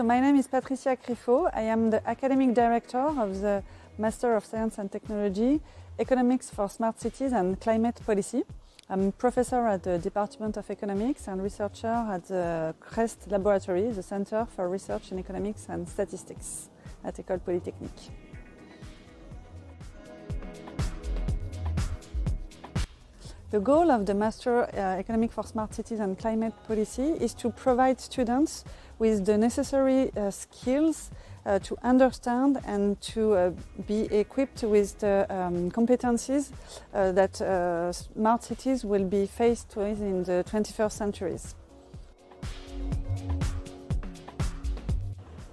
so my name is Patricia Crifo. I am the academic director of the Master of Science and Technology, Economics for Smart Cities and Climate Policy. I'm professor at the Department of Economics and researcher at the CREST Laboratory, the Center for Research in Economics and Statistics at École Polytechnique. The goal of the Master uh, Economic for Smart Cities and Climate Policy is to provide students with the necessary uh, skills uh, to understand and to be equipped with the um, competencies that smart cities will be faced with in the 21st centuries.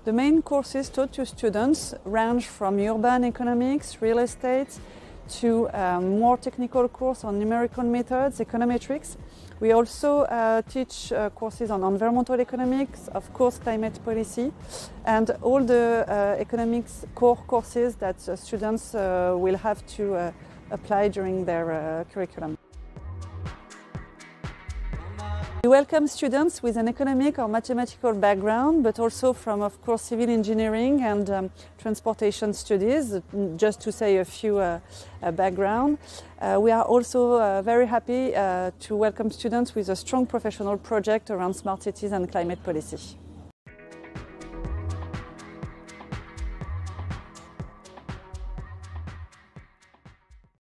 The main courses taught to students range from urban economics, real estate, to a more technical course on numerical methods, econometrics. We also uh, teach uh, courses on environmental economics, of course climate policy, and all the uh, economics core courses that uh, students uh, will have to uh, apply during their curriculum. We welcome students with an economic or mathematical background, but also from, of course, civil engineering and um, transportation studies, just to say a few uh, uh, background. Uh, we are also uh, very happy uh, to welcome students with a strong professional project around smart cities and climate policy.